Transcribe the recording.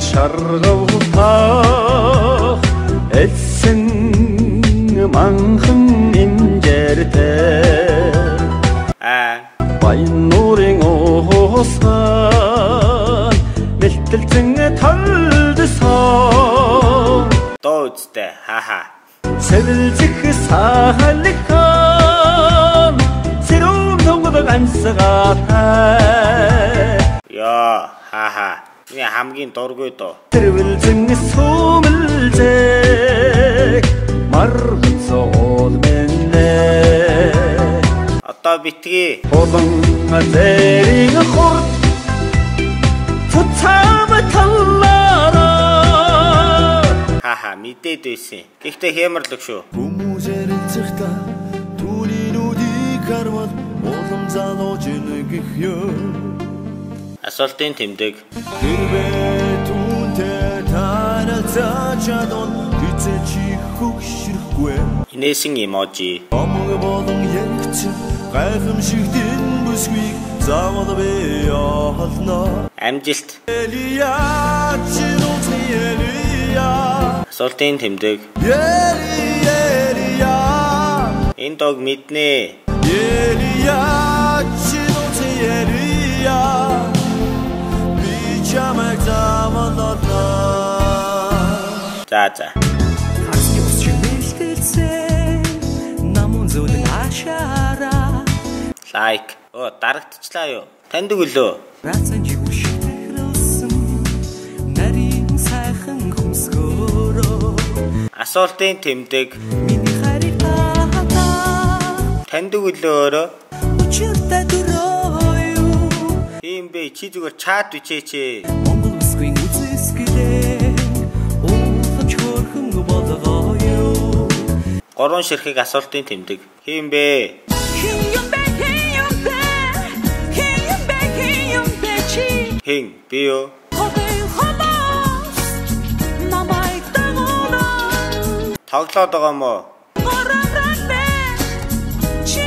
шаргавтаа элсэн манхан инжэртэй Аа. баян нуурын уусаа мэлтэлцэн толдсон Доо үстэй. Хаха. цэвэлзэх сахалхан сэрэв нүгд ганцгаатай Яа. Миний хамгийн дургүй доо. тэрвэлзэн сүмэлзэг маргцоол мэнэ Одоо битгий. Олон зэрийн хурд Цуцаав таллаараа Хаха мэдээд байсан. Гэхдээ хямрлаг шүү. Хүмүүс ярилцахта түүний нүдийг харвал улам залууж нэг ёо Асуултын тэмдэг. Хэрвээ түүнтэй танилцаж чадвал хизээ чи хөгшрөхгүй Инээсэн эможи. Амг болон яригч гайхамшигтэн бүсгүй заавал би яхална Амжилт. Элия чинуци Элия Асуултын тэмдэг. Элия Энэ дог мэднэ. Элия чинуци Элия За за. Лайк. Оо дарагдчихлаа юу? Таньдаг үлөө. рацан хүмсгөрөө Асуултын тэмдэг. миний хариг таата Таньдаг үлөө өөрөө. учиртай дөрөө Тийм бэ. Чи зүгээр чат бичээч. Монгол бүсгүй үзэсгэлээ Гурван ширхэг асуултын тэмдэг. Хийм бэ? Хин юм бэ? Хин юм бэ? Хин юм бэ? Хин юм бэ? Чи? Хин? Би юу? Тоглоод байгаа мó? Оророрэ чи